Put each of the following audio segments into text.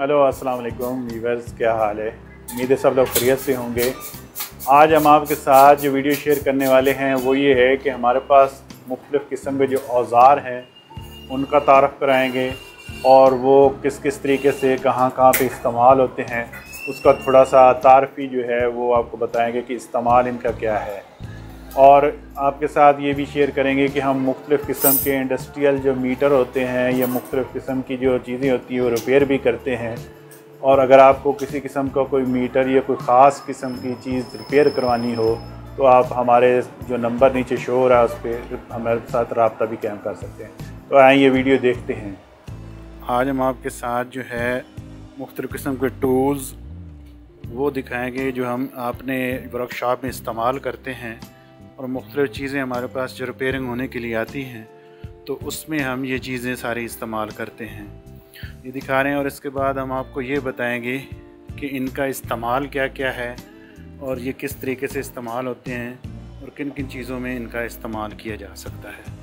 Hello अस्सलाम वालेकुम viewers क्या हाल है? उम्मीद है सब लोग खरीत से होंगे। आज हम आपके साथ जो वीडियो शेयर करने वाले हैं, वो ये है कि हमारे पास मुख्तलिफ़ किस्म के जो औज़ार हैं, उनका तारफ़ कराएँगे और वो किस किस तरीके से, कहाँ कहाँ पे इस्तेमाल होते हैं, उसका थोड़ा सा तारफ़ी जो है, वो आपको बताएँगे कि इस्तेमाल इनका क्या है। और आपके साथ ये भी शेयर करेंगे कि हम मुख्तलिफ़ किस्म के इंडस्ट्रियल जो मीटर होते हैं या मुख्तलिफ़ किस्म की जो चीज़ें होती हैं, वो रिपेयर भी करते हैं। और अगर आपको किसी किस्म का कोई मीटर या कोई ख़ास किस्म की चीज़ रिपेयर करवानी हो तो आप हमारे जो नंबर नीचे शो हो रहा है, उस पर हमारे साथ रबता भी कैम कर सकते हैं। तो आए ये वीडियो देखते हैं। आज हम आपके साथ जो है मुख्तु किस्म के टूल्स वो दिखाएँगे जो हम अपने वर्कशॉप में इस्तेमाल करते हैं। और मुख्तलिफ़ चीज़ें हमारे पास जो रिपेयरिंग होने के लिए आती हैं तो उसमें हम ये चीज़ें सारी इस्तेमाल करते हैं। ये दिखा रहे हैं और इसके बाद हम आपको ये बताएँगे कि इनका इस्तेमाल क्या क्या है और ये किस तरीके से इस्तेमाल होते हैं और किन किन चीज़ों में इनका इस्तेमाल किया जा सकता है।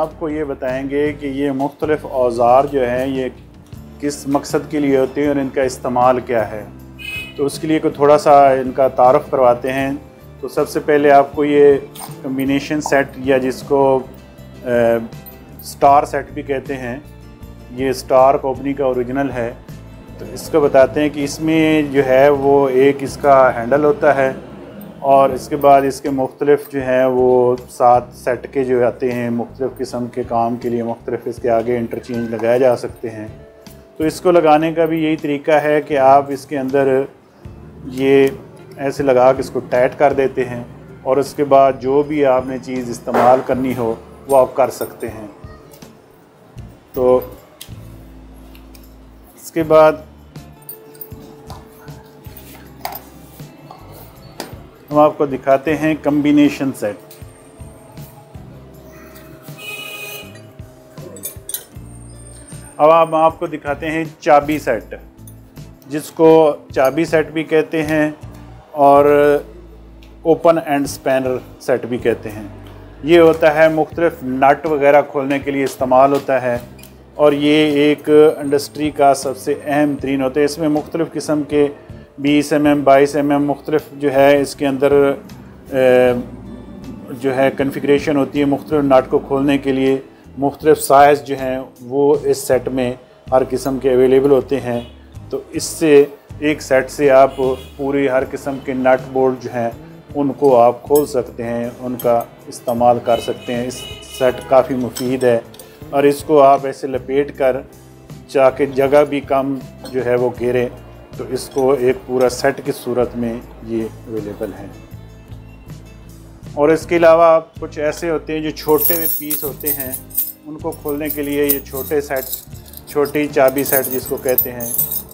आपको ये बताएँगे कि ये मुख्तलिफ़ औज़ार जो हैं ये किस मकसद के लिए होते हैं और इनका इस्तेमाल क्या है? तो उसके लिए कोई थोड़ा सा इनका तारफ़ करवाते हैं। तो सबसे पहले आपको ये कम्बिनेशन सेट या जिसको आ, स्टार सेट भी कहते हैं ये स्टार कंपनी का ओरिजिनल है। तो इसको बताते हैं कि इसमें जो है वो एक इसका हैंडल होता है और इसके बाद इसके मुख्तलिफ़ जो हैं वो सात सेट के जो आते हैं, मुख्तलिफ़ किस्म के काम के लिए मुख्तलिफ़ इसके आगे इंटरचेंज लगाए जा सकते हैं। तो इसको लगाने का भी यही तरीका है कि आप इसके अंदर ये ऐसे लगा के इसको टाइट कर देते हैं और उसके बाद जो भी आपने चीज़ इस्तेमाल करनी हो, वो आप कर सकते हैं। तो इसके बाद हम आपको दिखाते हैं कम्बिनेशन सेट अब हम आपको दिखाते हैं चाबी सेट जिसको चाबी सेट भी कहते हैं और ओपन एंड स्पैनर सेट भी कहते हैं। ये होता है मुख्तलिफ़ नट वगैरह खोलने के लिए इस्तेमाल होता है और ये एक इंडस्ट्री का सबसे अहम तरीन होता है। इसमें मुख्तलिफ़ किस्म के बीस एम एम, बाईस एम एम मुख्तलिफ़ जो है इसके अंदर जो है कन्फिग्रेशन होती है मुख्तलिफ़ नाट को खोलने के लिए। मुख्तलिफ़ साइज़ जो हैं वो इस सेट में हर किस्म के अवेलेबल होते हैं। तो इससे एक सेट से आप पूरी हर किस्म के नट बोल्ट जो हैं, उनको आप खोल सकते हैं, उनका इस्तेमाल कर सकते हैं। इस सेट काफ़ी मुफीद है। और इसको आप ऐसे लपेट कर चाके जगह भी कम जो है वो घेरे। तो इसको एक पूरा सेट की सूरत में ये अवेलेबल है। और इसके अलावा कुछ ऐसे होते हैं जो छोटे पीस होते हैं, उनको खोलने के लिए ये छोटे सेट छोटी चाबी सेट जिसको कहते हैं,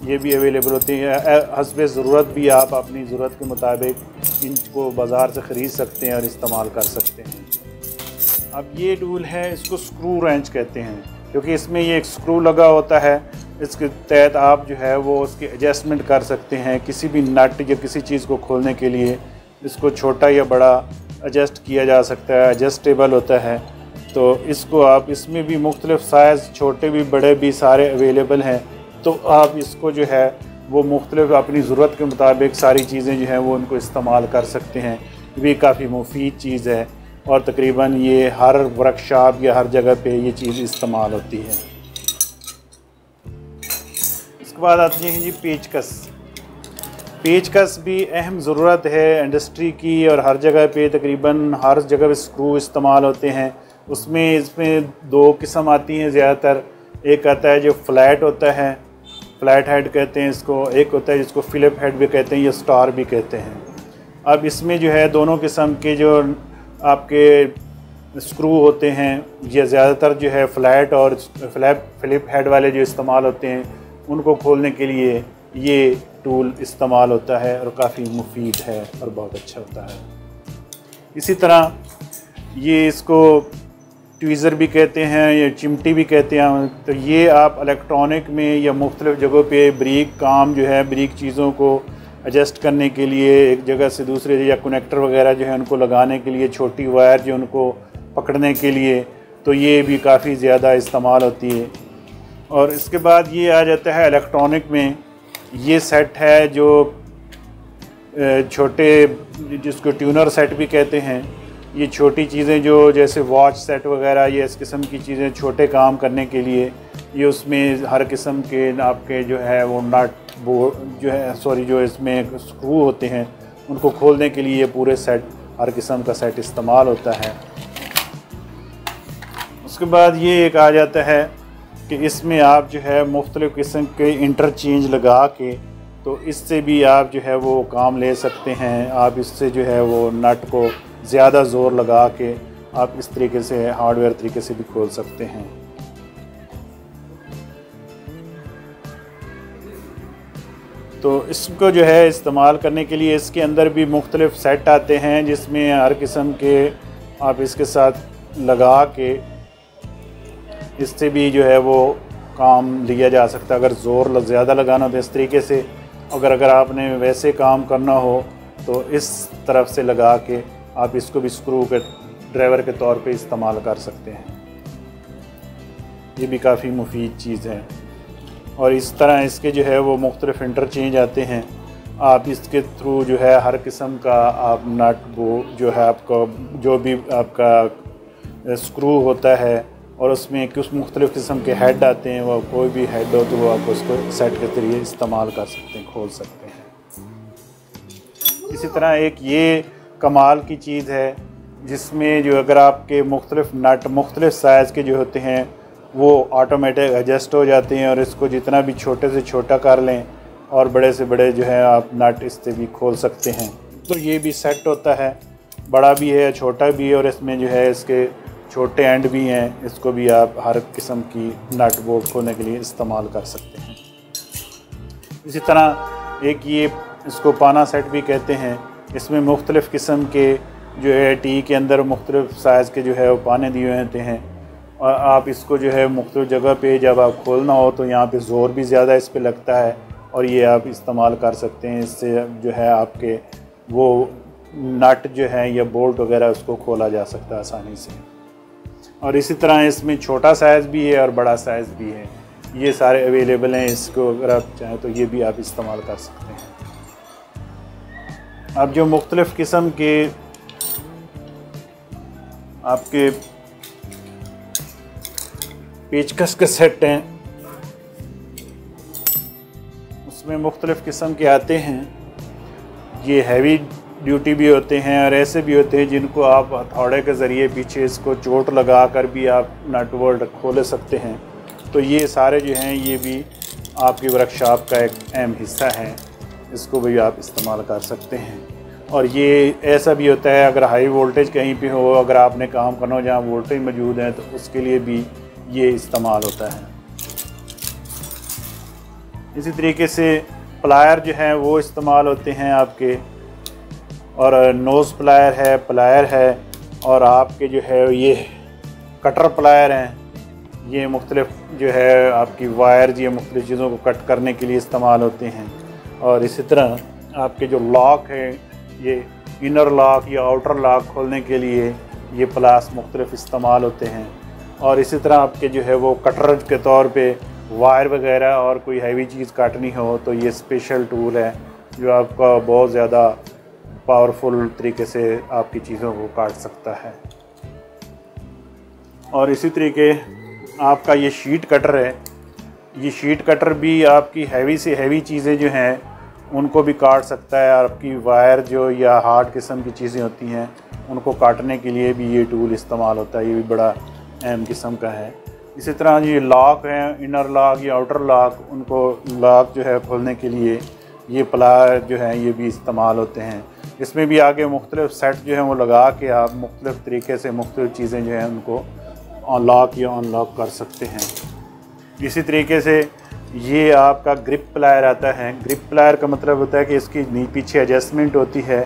ये भी अवेलेबल होती हैं। हसब ज़रूरत भी आप अपनी ज़रूरत के मुताबिक इनको बाज़ार से ख़रीद सकते हैं और इस्तेमाल कर सकते हैं। अब ये टूल है, इसको स्क्रू रेंच कहते हैं, क्योंकि इसमें ये एक स्क्रू लगा होता है इसके तहत आप जो है वो उसकी एडजस्टमेंट कर सकते हैं किसी भी नट या किसी चीज़ को खोलने के लिए। इसको छोटा या बड़ा एडजस्ट किया जा सकता है एडजस्टेबल होता है। तो इसको आप इसमें भी मुख्तलिफ़ साइज़ छोटे भी, बड़े भी सारे अवेलेबल हैं। तो आप इसको जो है वो मुख्तलिफ़ अपनी ज़रूरत के मुताबिक सारी चीज़ें जो हैं वो उनको इस्तेमाल कर सकते हैं। भी काफ़ी मुफीद चीज़ है और तकरीबन ये हर वर्कशॉप या हर जगह पे ये चीज़ इस्तेमाल होती है। इसके बाद आती है जी पेचकस। पेचकस भी अहम ज़रूरत है इंडस्ट्री की और हर जगह पे तकरीबन हर जगह पे स्क्रू इस्तेमाल होते हैं। उसमें इसमें दो किस्म आती हैं ज़्यादातर। एक आता है जो फ्लैट होता है, फ्लैट हेड कहते हैं इसको। एक होता है जिसको फ़िलिप हेड भी कहते हैं या स्टार भी कहते हैं। अब इसमें जो है दोनों किस्म के जो आपके स्क्रू होते हैं ये ज़्यादातर जो है फ्लैट और फ्लैप, फ्लिप हेड वाले जो इस्तेमाल होते हैं उनको खोलने के लिए ये टूल इस्तेमाल होता है और काफ़ी मुफीद है और बहुत अच्छा होता है। इसी तरह ये इसको ट्वीज़र भी कहते हैं, या चिमटी भी कहते हैं। तो ये आप इलेक्ट्रॉनिक में या मुख्तलिफ़ जगहों पे ब्रीक काम जो है ब्रीक चीज़ों को एडजस्ट करने के लिए, एक जगह से दूसरे या कनेक्टर वगैरह जो है उनको लगाने के लिए, छोटी वायर जो उनको पकड़ने के लिए तो ये भी काफ़ी ज़्यादा इस्तेमाल होती है। और इसके बाद ये आ जाता है इलेक्ट्रॉनिक में। ये सेट है जो छोटे, जिसको ट्यूनर सेट भी कहते हैं। ये छोटी चीज़ें जो, जैसे वॉच सेट वगैरह, ये इस किस्म की चीज़ें छोटे काम करने के लिए। ये उसमें हर किस्म के आपके जो है, वो नट जो है सॉरी जो इसमें स्क्रू होते हैं, उनको खोलने के लिए ये पूरे सेट हर किस्म का सेट इस्तेमाल होता है। उसके बाद ये एक आ जाता है कि इसमें आप जो है मुख्तलिफ़ किस्म के इंटरचेंज लगा के तो इससे भी आप जो है वो काम ले सकते हैं। आप इससे जो है वो नट को ज़्यादा ज़ोर लगा के आप इस तरीके से हार्डवेयर तरीके से भी खोल सकते हैं। तो इसको जो है इस्तेमाल करने के लिए इसके अंदर भी मुख्तलिफ़ सेट आते हैं जिसमें हर किस्म के आप इसके साथ लगा के इससे भी जो है वो काम लिया जा सकता है। अगर ज़ोर ज़्यादा लगाना हो तो इस तरीके से अगर अगर आपने वैसे काम करना हो तो इस तरफ़ से लगा के आप इसको भी स्क्रू के ड्राइवर के तौर पे इस्तेमाल कर सकते हैं। ये भी काफ़ी मुफीद चीज़ है। और इस तरह इसके जो है वो मुख्तलिफ़ इंटरचेंज आते हैं। आप इसके थ्रू जो है हर किस्म का आप नट वो जो है आपका, जो भी आपका स्क्रू होता है और उसमें कुछ मुख्तलिफ़ किस्म के हेड आते हैं वह कोई भी हेड हो तो वो आप उसको सेट के ज़रिए इस्तेमाल कर सकते हैं, खोल सकते हैं। इसी तरह एक ये कमाल की चीज़ है, जिसमें जो अगर आपके मुख्तलिफ़ नट मुख्तलिफ़ साइज़ के जो होते हैं, वो ऑटोमेटिक एडजस्ट हो जाते हैं और इसको जितना भी छोटे से छोटा कर लें और बड़े से बड़े जो है आप नट इससे भी खोल सकते हैं। तो ये भी सेट होता है, बड़ा भी है छोटा भी है और इसमें जो है इसके छोटे एंड भी हैं, इसको भी आप हर किस्म की नट बोल्ट खोलने के लिए इस्तेमाल कर सकते हैं। इसी तरह एक ये इसको पाना सेट भी कहते हैं, इसमें मुख्तलिफ़ किस्म के जो है टी के अंदर मुख्तलिफ़ साइज़ के जो है वो पाने दिए होते हैं। और आप इसको जो है मुख्तु जगह पे जब आप खोलना हो तो यहाँ पे ज़ोर भी ज़्यादा इस पर लगता है और ये आप इस्तेमाल कर सकते हैं, इससे जो है आपके वो नट जो है या बोल्ट वगैरह उसको खोला जा सकता है आसानी से। और इसी तरह इसमें छोटा साइज़ भी है और बड़ा साइज़ भी है। ये सारे अवेलेबल हैं, इसको अगर आप चाहें तो ये भी आप इस्तेमाल कर सकते हैं। अब जो मुख्तलिफ़ किस्म के आपके पेचकस के सेट हैं, उसमें मुख्तलिफ़ किस्म के आते हैं। ये हैवी ड्यूटी भी होते हैं और ऐसे भी होते हैं जिनको आप हथौड़े के ज़रिए पीछे इसको चोट लगा कर भी आप नट बोल्ट खोल सकते हैं। तो ये सारे जो हैं, ये भी आपकी वर्कशॉप का एक अहम हिस्सा है। इसको भी आप इस्तेमाल कर सकते हैं। और ये ऐसा भी होता है, अगर हाई वोल्टेज कहीं पे हो, अगर आपने काम करना हो, जहाँ वोल्टेज मौजूद है तो उसके लिए भी ये इस्तेमाल होता है। इसी तरीके से प्लायर जो हैं, वो इस्तेमाल होते हैं आपके और नोज़ प्लायर है प्लायर है और आपके जो है ये कटर प्लायर हैं। ये मुख्तलिफ़ जो है आपकी वायर ये मुख्तलिफ़ चीज़ों को कट करने के लिए इस्तेमाल होते हैं। और इसी तरह आपके जो लॉक हैं, ये इनर लॉक या आउटर लॉक खोलने के लिए ये प्लास मुख्तलिफ़ इस्तेमाल होते हैं। और इसी तरह आपके जो है वो कटर के तौर पे वायर वगैरह और कोई हैवी चीज़ काटनी हो तो ये स्पेशल टूल है, जो आपका बहुत ज़्यादा पावरफुल तरीके से आपकी चीज़ों को काट सकता है। और इसी तरीके आपका ये शीट कटर है। ये शीट कटर भी आपकी हैवी से हैवी चीज़ें जो हैं, उनको भी काट सकता है। आपकी वायर जो या हार्ड किस्म की चीज़ें होती हैं, उनको काटने के लिए भी ये टूल इस्तेमाल होता है। ये भी बड़ा अहम किस्म का है। इसी तरह ये लॉक हैं इनर लॉक या आउटर लॉक उनको लॉक जो है खोलने के लिए ये प्लायर जो है, ये भी इस्तेमाल होते हैं। इसमें भी आगे मुख्तलिफ़ सेट जो है वो लगा के आप मुख्तलिफ़ तरीके से मुख्तलिफ़ चीज़ें जो हैं उनको अनलॉक या अनलॉक कर सकते हैं। इसी तरीके से ये आपका ग्रिप प्लायर आता है। ग्रिप प्लायर का मतलब होता है कि इसकी पीछे एडजस्टमेंट होती है।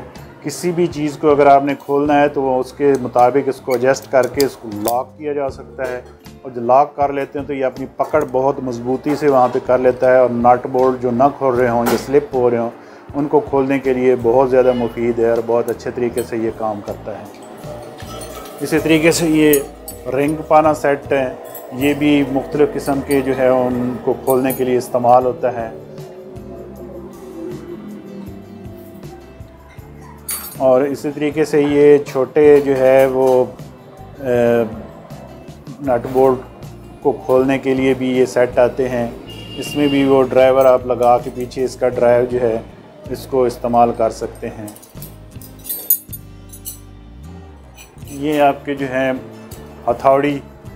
किसी भी चीज़ को अगर आपने खोलना है तो वो उसके मुताबिक इसको एडजस्ट करके इसको लॉक किया जा सकता है। और जो लॉक कर लेते हैं तो ये अपनी पकड़ बहुत मजबूती से वहाँ पे कर लेता है और नट बोल्ट जो न खोल रहे हों या स्लिप हो रहे हों उनको खोलने के लिए बहुत ज़्यादा मुफीद है और बहुत अच्छे तरीके से ये काम करता है। इसी तरीके से ये रिंग पाना सेट है। ये भी मुख्तलिफ़ किस्म के जो है, उनको खोलने के लिए इस्तेमाल होता है। और इसी तरीके से ये छोटे जो है वो नट बोल्ट को खोलने के लिए भी ये सेट आते हैं। इसमें भी वो ड्राइवर आप लगा के पीछे इसका ड्राइव जो है इसको इस्तेमाल कर सकते हैं। ये आपके जो है, हथौड़ी,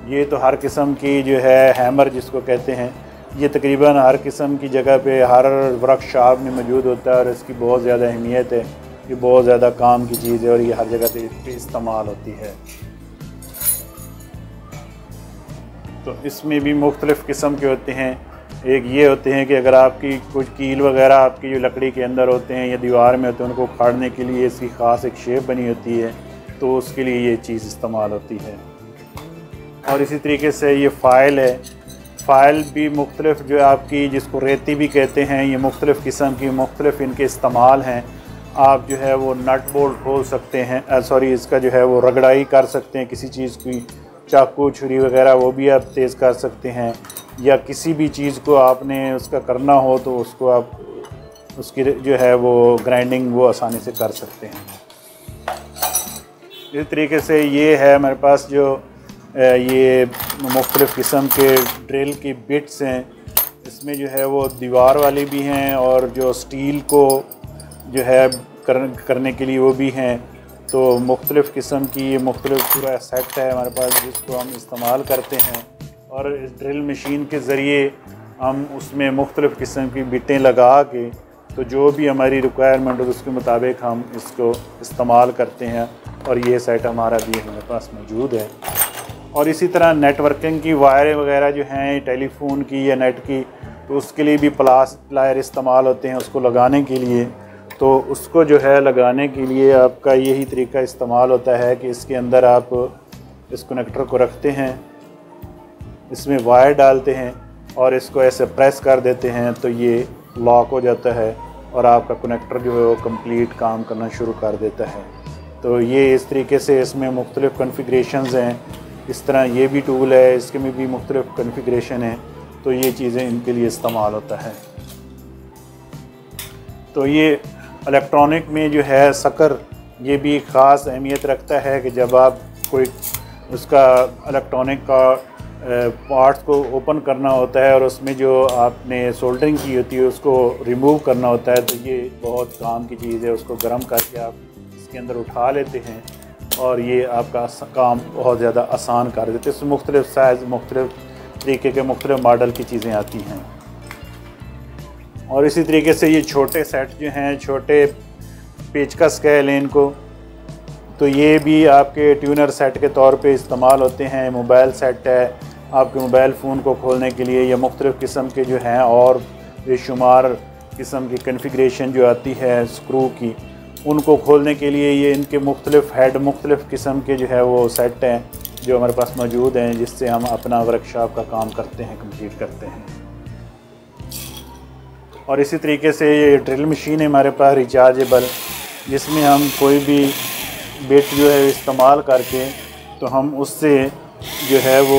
ये तो हर किस्म की जो है हैमर जिसको कहते हैं। ये तकरीबन हर किस्म की जगह पे हर वर्कशॉप में मौजूद होता है और इसकी बहुत ज़्यादा अहमियत है ये बहुत ज़्यादा काम की चीज़ है और ये हर जगह पे इस्तेमाल होती है। तो इसमें भी मुख्तलिफ़ किस्म के होते हैं। एक ये होते हैं कि अगर आपकी कुछ कील वगैरह आपकी जो लकड़ी के अंदर होते हैं या दीवार में होते हैं, उनको उखाड़ने के लिए इसकी ख़ास एक शेप बनी होती है तो उसके लिए ये चीज़ इस्तेमाल होती है। और इसी तरीके से ये फ़ाइल है। फ़ाइल भी मुख्तलिफ़ जो आपकी जिसको रेती भी कहते हैं, ये मुख्तलिफ़ किस्म की, मुख्तलिफ़ इनके इस्तेमाल हैं। आप जो है वो नट बोल्ट खोल सकते हैं सॉरी इसका जो है वो रगड़ाई कर सकते हैं किसी चीज़ की, चाकू, छुरी वगैरह वो भी आप तेज़ कर सकते हैं। या किसी भी चीज़ को आपने उसका करना हो तो उसको आप उसकी जो है वो ग्राइंडिंग वो आसानी से कर सकते हैं। इस तरीके से ये है मेरे पास जो ये मुख्तलिफ़ किस्म के ड्रिल की बिट्स हैं। इसमें जो है वो दीवार वाली भी हैं और जो स्टील को जो है कर, करने के लिए वो भी हैं। तो मुख्तलिफ़ किस्म की ये मुख्तलिफ़ पूरा सेट है हमारे पास जिसको हम इस्तेमाल करते हैं। और इस ड्रिल मशीन के ज़रिए हम उसमें मुख्तलिफ़ किस्म की बिटें लगा के तो जो भी हमारी रिक्वायरमेंट हो उसके मुताबिक हम इसको इस्तेमाल करते हैं और ये सेट हमारा भी हमारे पास मौजूद है। और इसी तरह नेटवर्किंग की वायरें वगैरह जो हैं, टेलीफोन की या नेट की तो उसके लिए भी प्लास, प्लायर इस्तेमाल होते हैं उसको लगाने के लिए। तो उसको जो है लगाने के लिए आपका यही तरीका इस्तेमाल होता है कि इसके अंदर आप इस कनेक्टर को रखते हैं। इसमें वायर डालते हैं और इसको ऐसे प्रेस कर देते हैं तो ये लॉक हो जाता है और आपका कनेक्टर जो है वो कंप्लीट काम करना शुरू कर देता है। तो ये इस तरीके से इसमें मुख्तलिफ़ कन्फिग्रेशन हैं। इस तरह ये भी टूल है, इसके में भी मुख्तलिफ़ कन्फिग्रेशन है तो ये चीज़ें इनके लिए इस्तेमाल होता है। तो ये इलेक्ट्रॉनिक में जो है शक्कर ये भी ख़ास अहमियत रखता है कि जब आप कोई उसका इलेक्ट्रॉनिक का पार्ट्स को ओपन करना होता है और उसमें जो आपने सोल्डरिंग की होती है उसको रिमूव करना होता है तो ये बहुत काम की चीज़ है। उसको गर्म करके आप इसके अंदर उठा लेते हैं और ये आपका काम बहुत ज़्यादा आसान कर देते हैं। मुख्तलिफ़ साइज़, मुख्तलिफ़ तरीके के, मुख्तलिफ़ मॉडल की चीज़ें आती हैं। और इसी तरीके से ये छोटे सेट जो हैं, छोटे पेचकस कह लें इनको तो ये भी आपके ट्यूनर सेट के तौर पे इस्तेमाल होते हैं। मोबाइल सेट है आपके मोबाइल फ़ोन को खोलने के लिए या मुख्तलिफ़ किस्म के जो हैं और बेशुमार किस्म की कन्फिग्रेशन जो आती है स्क्रू की, उनको खोलने के लिए ये इनके मुख्तलिफ़ हेड, मुख्तलिफ़ किस्म के जो है वो सेट हैं जो हमारे पास मौजूद हैं, जिससे हम अपना वर्कशॉप का काम करते हैं, कंप्लीट करते हैं। और इसी तरीके से ये ड्रिल मशीन है हमारे पास, रिचार्जेबल, जिसमें हम कोई भी बिट जो है इस्तेमाल करके तो हम उससे जो है वो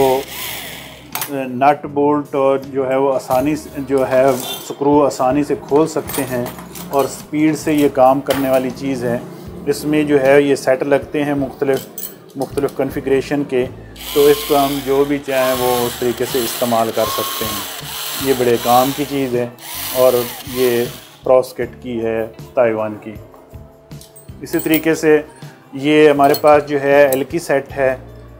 नट बोल्ट और जो है वो आसानी जो है स्क्रू आसानी से खोल सकते हैं और स्पीड से ये काम करने वाली चीज़ है। इसमें जो है ये सेट लगते हैं मुख्तलिफ़ मुख्तलिफ़ कन्फिग्रेशन के तो इसको हम जो भी चाहें वो उस तरीके से इस्तेमाल कर सकते हैं। ये बड़े काम की चीज़ है और ये प्रॉस्केट की है ताइवान की। इसी तरीके से ये हमारे पास जो है एल की सेट है।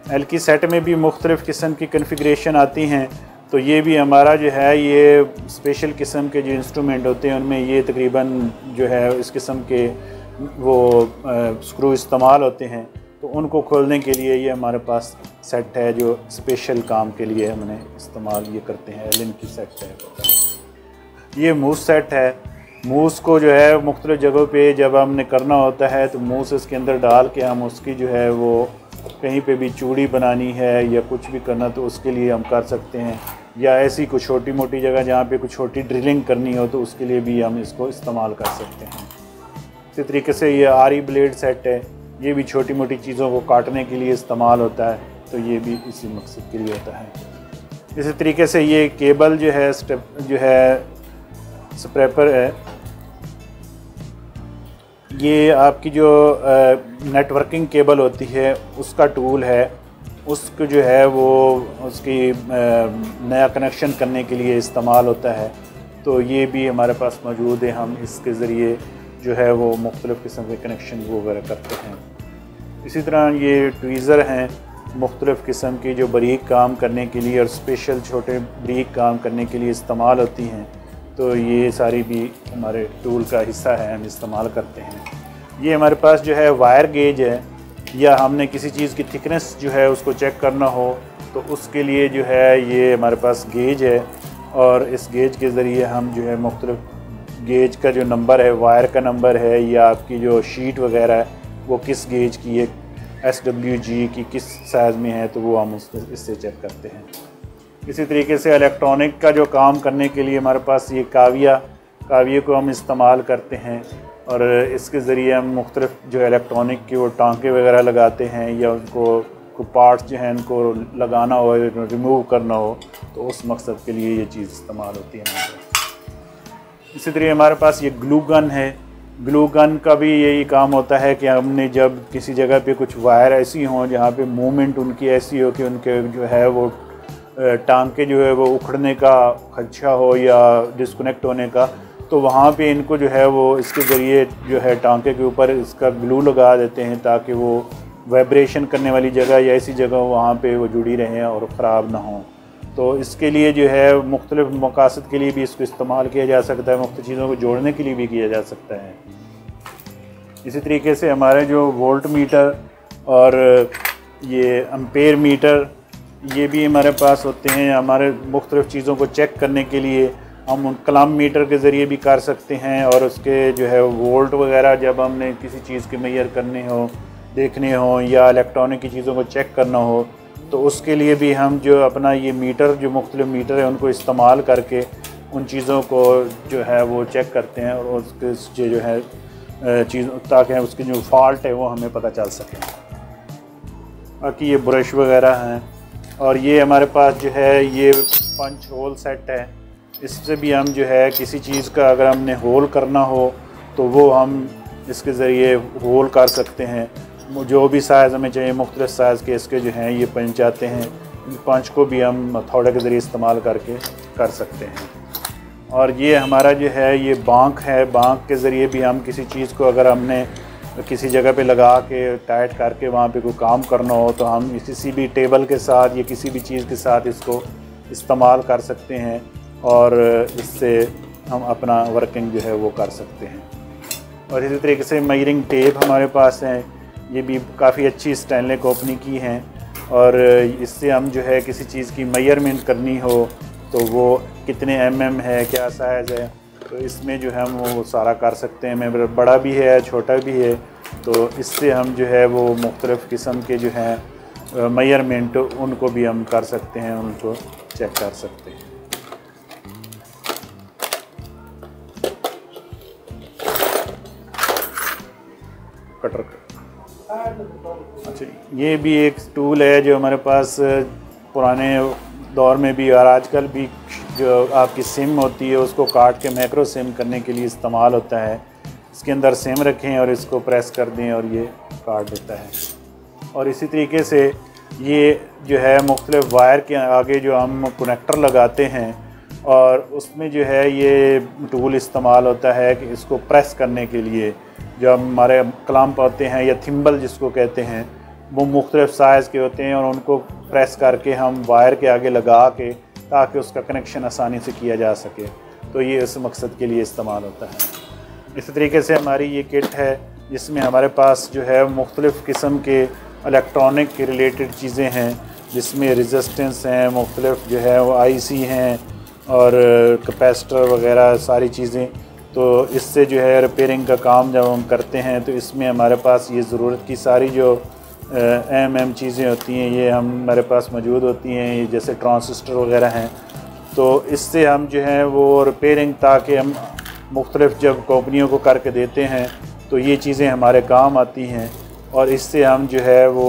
एल की सेट में भी मुख्तलिफ़ किस्म की कन्फिग्रेशन आती हैं तो ये भी हमारा जो है, ये स्पेशल किस्म के जो इंस्ट्रूमेंट होते हैं, उनमें ये तकरीबन जो है, इस किस्म के वो स्क्रू इस्तेमाल होते हैं तो उनको खोलने के लिए ये हमारे पास सेट है, जो स्पेशल काम के लिए हमने इस्तेमाल ये करते हैं, एलिन की सेट है। ये मूस सेट है, मूस को जो है, मुख्तलिफ़ जगहों पे जब हमने करना होता है तो मूस इसके अंदर डाल के हम उसकी जो है, वो कहीं पे भी चूड़ी बनानी है या कुछ भी करना तो उसके लिए हम कर सकते हैं। या ऐसी कुछ छोटी मोटी जगह जहाँ पे कुछ छोटी ड्रिलिंग करनी हो तो उसके लिए भी हम इसको इस्तेमाल कर सकते हैं। इसी तरीके से ये आरी ब्लेड सेट है। ये भी छोटी मोटी चीज़ों को काटने के लिए इस्तेमाल होता है तो ये भी इसी मकसद के लिए होता है। इसी तरीके से ये केबल जो है स्टेप जो है स्प्रेपर है ये आपकी जो नेटवर्किंग केबल होती है, उसका टूल है। उसको जो है वो, उसकी नया कनेक्शन करने के लिए इस्तेमाल होता है। तो ये भी हमारे पास मौजूद है। हम इसके ज़रिए जो है वो मुख्तलिफ़ किस्म के कनेक्शन वगैरह करते हैं। इसी तरह ये ट्वीज़र हैं, मुख्तलिफ़ किस्म की जो बरीक काम करने के लिए और स्पेशल छोटे बरीक काम करने के लिए इस्तेमाल होती हैं। तो ये सारी भी हमारे टूल का हिस्सा है, हम इस्तेमाल करते हैं। ये हमारे पास जो है वायर गेज है, या हमने किसी चीज़ की थिकनेस जो है उसको चेक करना हो तो उसके लिए जो है ये हमारे पास गेज है। और इस गेज के ज़रिए हम जो है मुख्तलिफ़ गेज का जो नंबर है वायर का नंबर है, या आपकी जो शीट वगैरह है, वो किस गेज की है एस डब्ल्यू जी की किस साइज़ में है तो वो हम उससे इससे चेक करते हैं। इसी तरीके से इलेक्ट्रॉनिक का जो काम करने के लिए हमारे पास ये काविया काविया को हम इस्तेमाल करते हैं और इसके ज़रिए हम मुख्तलिफ़ जो इलेक्ट्रॉनिक के वो टाँके वगैरह लगाते हैं या उनको को पार्ट्स जो हैं उनको लगाना हो रिमूव करना हो तो उस मकसद के लिए ये चीज़ इस्तेमाल होती है हमारे इसी तरीके हमारे पास ये ग्लू गन है। ग्लू गन का भी यही काम होता है कि हमने जब किसी जगह पे कुछ वायर ऐसी हों जहाँ पे मूवमेंट उनकी ऐसी हो कि उनके जो है वो टांके जो है वो उखड़ने का खदशा हो या डिस्कनेक्ट होने का तो वहाँ पे इनको जो है वो इसके ज़रिए जो है टांके के ऊपर इसका ग्लू लगा देते हैं ताकि वो वाइब्रेशन करने वाली जगह या ऐसी जगह वहाँ पे वो जुड़ी रहें और ख़राब ना हो। तो इसके लिए जो है मुख्तलिफ़ मकासद के लिए भी इसको इस्तेमाल किया जा सकता है, मुख्त चीज़ों को जोड़ने के लिए भी किया जा सकता है। इसी तरीके से हमारे जो वोल्ट मीटर और ये अम्पेयर मीटर ये भी हमारे पास होते हैं, हमारे मुख्तलिफ़ चीज़ों को चेक करने के लिए हम कलाम मीटर के ज़रिए भी कर सकते हैं और उसके जो है वोल्ट वगैरह जब हमने किसी चीज़ के मैयर करने हो, देखने हो या इलेक्ट्रॉनिक की चीज़ों को चेक करना हो तो उसके लिए भी हम जो अपना ये मीटर जो मुख्तलिफ़ मीटर है, उनको इस्तेमाल करके उन चीज़ों को जो है वो चेक करते हैं और उसके जो है चीज़, ताकि उसकी जो फॉल्ट है वो हमें पता चल सके। बाकी ये ब्रश वगैरह हैं। और ये हमारे पास जो है, ये पंच होल सेट है। इससे भी हम जो है, किसी चीज़ का अगर हमने होल करना हो तो वो हम इसके ज़रिए होल कर सकते हैं। जो भी साइज़ हमें चाहिए, मुख्तलिफ़ साइज़ के इसके जो हैं, ये पंच आते हैं। पंच को भी हम हथौड़े के ज़रिए इस्तेमाल करके कर सकते हैं। और ये हमारा जो है, ये बांक है। बांक के ज़रिए भी हम किसी चीज़ को अगर हमने किसी जगह पे लगा के टाइट करके वहाँ पे कोई काम करना हो तो हम किसी भी टेबल के साथ या किसी भी चीज़ के साथ इसको इस्तेमाल कर सकते हैं और इससे हम अपना वर्किंग जो है वो कर सकते हैं। और इसी तरीके से मयरिंग टेप हमारे पास हैं। ये भी काफ़ी अच्छी स्टैनले कंपनी की हैं। और इससे हम जो है किसी चीज़ की मयरमेंट करनी हो तो वो कितने एम है, क्या साइज़ है तो इसमें जो है हम वो सारा कर सकते हैं। मेरा बड़ा भी है, छोटा भी है तो इससे हम जो है वो मुख्तलिफ़ किस्म के जो हैं मयरमेंट उनको भी हम कर सकते हैं, उनको चेक कर सकते हैं। कटर अच्छा ये भी एक टूल है जो हमारे पास, पुराने दौर में भी और आजकल भी जो आपकी सिम होती है, उसको काट के मैक्रो सिम करने के लिए इस्तेमाल होता है। इसके अंदर सिम रखें और इसको प्रेस कर दें और ये काट देता है। और इसी तरीके से ये जो है, मुख्तलिफ़ वायर के आगे जो हम कनेक्टर लगाते हैं और उसमें जो है, ये टूल इस्तेमाल होता है कि इसको प्रेस करने के लिए। जो हमारे क्लाम्प होते हैं या थिम्बल जिसको कहते हैं, वो मुख्तलिफ़ साइज़ के होते हैं और उनको प्रेस करके हम वायर के आगे लगा के ताकि उसका कनेक्शन आसानी से किया जा सके। तो ये इस मकसद के लिए इस्तेमाल होता है। इसी तरीके से हमारी ये किट है, जिसमें हमारे पास जो है मुख्तलिफ़ किस्म के इलेक्ट्रॉनिक के रिलेटेड चीज़ें हैं, जिसमें रेजिस्टेंस हैं, मुख्तलिफ़ जो है वो आईसी हैं और कैपेसिटर वगैरह सारी चीज़ें। तो इससे जो है रिपेयरिंग का काम जब हम करते हैं तो इसमें हमारे पास ये ज़रूरत की सारी जो एम एम चीज़ें होती हैं, ये हम, हमारे पास मौजूद होती हैं, ये जैसे ट्रांसिस्टर वगैरह हैं। तो इससे हम जो है वो रिपेयरिंग ताकि हम मुख्तलिफ़ जब कंपनियों को करके देते हैं तो ये चीज़ें हमारे काम आती हैं और इससे हम जो है वो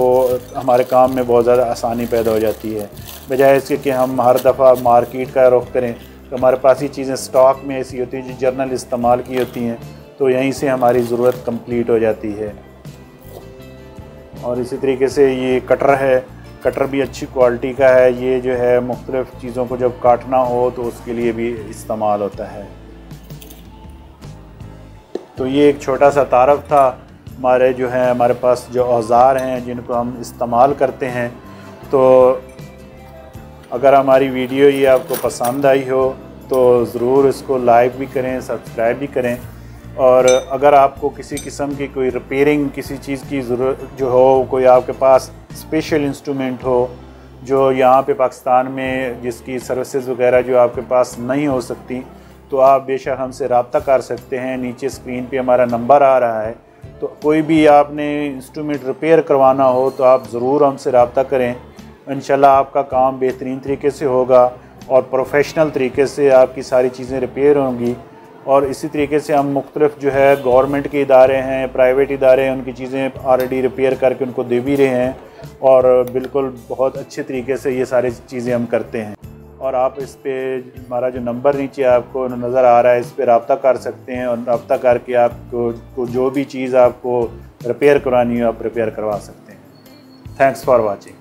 हमारे काम में बहुत ज़्यादा आसानी पैदा हो जाती है। बजाय इसके कि हम हर दफ़ा मार्केट का रुख करें तो हमारे पास ये चीज़ें स्टॉक में ऐसी होती हैं जो जर्नल इस्तेमाल की होती हैं तो यहीं से हमारी ज़रूरत कंप्लीट हो जाती है। और इसी तरीके से ये कटर है, कटर भी अच्छी क्वालिटी का है। ये जो है, मुख्तलिफ़ चीज़ों को जब काटना हो तो उसके लिए भी इस्तेमाल होता है। तो ये एक छोटा सा तारफ़ था। हमारे जो है, हमारे पास जो औज़ार हैं, जिनको हम इस्तेमाल करते हैं। तो अगर हमारी वीडियो ये आपको पसंद आई हो तो ज़रूर इसको लाइक भी करें सब्सक्राइब भी करें। और अगर आपको किसी किस्म की कोई रिपेयरिंग किसी चीज़ की ज़रूरत जो हो, कोई आपके पास स्पेशल इंस्ट्रूमेंट हो, जो यहाँ पे पाकिस्तान में जिसकी सर्विसेज़ वगैरह जो आपके पास नहीं हो सकती तो आप बेशक हमसे रबता कर सकते हैं। नीचे स्क्रीन पे हमारा नंबर आ रहा है। तो कोई भी आपने इंस्ट्रूमेंट रिपेयर करवाना हो तो आप ज़रूर हमसे रबता करें। इन आपका काम बेहतरीन तरीके से होगा और प्रोफेशनल तरीके से आपकी सारी चीज़ें रिपेयर होंगी। और इसी तरीके से हम मुख्तलिफ़ जो है गवर्नमेंट के इदारे हैं, प्राइवेट इदारे हैं, उनकी चीज़ें ऑलरेडी रिपेयर करके उनको दे भी रहे हैं और बिल्कुल बहुत अच्छे तरीके से ये सारी चीज़ें हम करते हैं। और आप इस पर हमारा जो नंबर नीचे आपको नज़र आ रहा है, इस पर रबता कर सकते हैं और रबता करके आपको जो भी चीज़ आपको रिपेयर करवानी हो, आप रिपेयर करवा सकते हैं। Thanks for watching